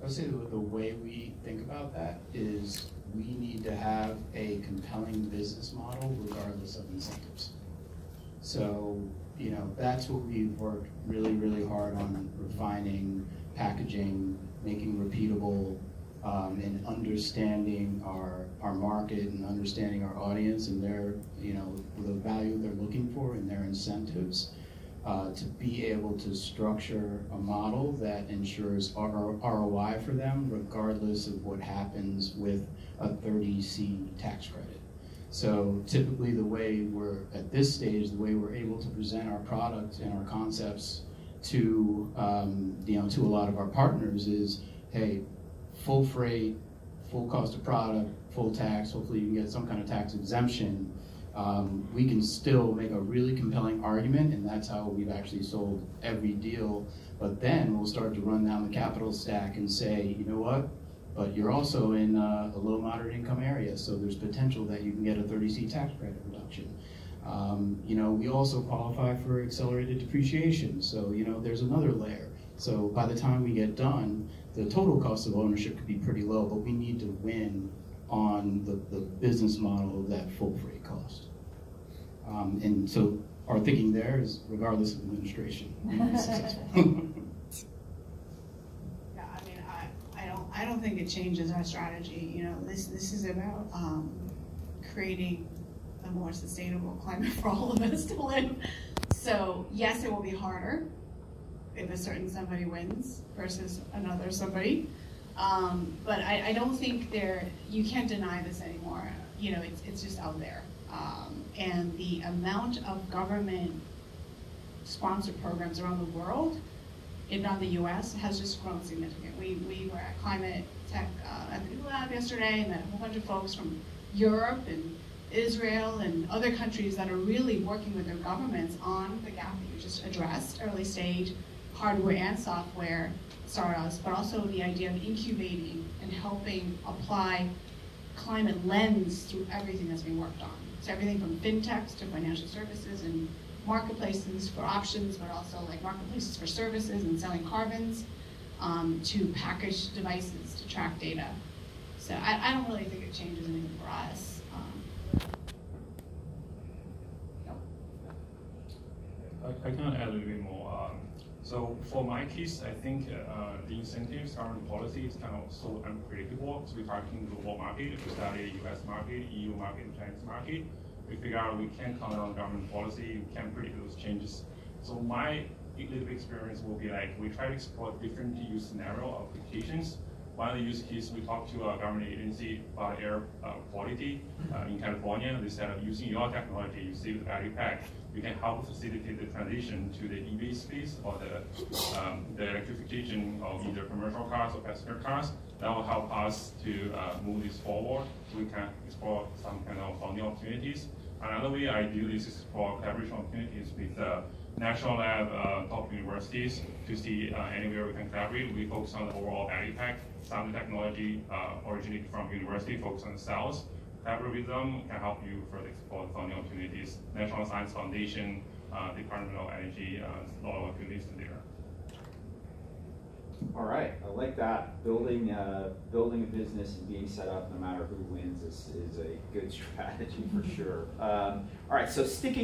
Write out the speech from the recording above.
I would say the, the way we think about that is we need to have a compelling business model regardless of incentives. So, you know, that's what we've worked really, really hard on refining, packaging, making repeatable, um, and understanding our, our market and understanding our audience and their, you know, the value they're looking for and their incentives. Uh, to be able to structure a model that ensures ROI for them regardless of what happens with a 30C tax credit. So typically the way we're, at this stage, the way we're able to present our product and our concepts to, um, you know, to a lot of our partners is, hey, full freight, full cost of product, full tax, hopefully you can get some kind of tax exemption, um, we can still make a really compelling argument, and that's how we've actually sold every deal. But then we'll start to run down the capital stack and say, you know what? But you're also in uh, a low moderate income area, so there's potential that you can get a 30C tax credit reduction. Um, you know, we also qualify for accelerated depreciation, so you know there's another layer. So by the time we get done, the total cost of ownership could be pretty low, but we need to win on the, the business model of that full freight cost. Um, and so our thinking there is regardless of administration, we will be successful. Yeah, I mean, I, I don't, I don't think it changes our strategy, you know, this, this is about, um, creating a more sustainable climate for all of us to live. So, yes, it will be harder if a certain somebody wins versus another somebody. Um, but I, I don't think there, you can't deny this anymore, you know, it's, it's just out there. Um, and the amount of government sponsored programs around the world in not the US has just grown significantly. We, we were at Climate Tech uh, at the Google Lab yesterday and met a whole bunch of folks from Europe and Israel and other countries that are really working with their governments on the gap that you just addressed, early stage hardware and software startups, but also the idea of incubating and helping apply climate lens through everything that's being worked on. So everything from fintechs to financial services and marketplaces for options, but also like marketplaces for services and selling carbons, um, to packaged devices to track data. So I, I don't really think it changes anything for us. Um, I, I can add a little bit more. Um, so for my case, I think uh, the incentives government policy is kind of so unpredictable. So we're talking global market, we study US market, EU market, Chinese market. We figure out we can't count on government policy, we can't predict those changes. So my little experience will be like, we try to explore different use scenario applications. One of the use cases, we talked to a government agency about air uh, quality uh, in California. They said, using your technology, you save the battery pack you can help facilitate the transition to the EV space or the, um, the electrification of either commercial cars or passenger cars. That will help us to uh, move this forward we can explore some kind of funding opportunities. Another way I do this is for collaboration opportunities with uh, national lab, uh, top universities to see uh, anywhere we can collaborate. We focus on the overall battery pack. Some technology uh, originated from university, focus on the cells algorithm can help you further explore the funding opportunities. National Science Foundation, uh, Department of Energy, uh, a lot of opportunities there. All right, I like that. Building, uh, building a business and being set up, no matter who wins, is, is a good strategy for sure. Um, all right, so sticking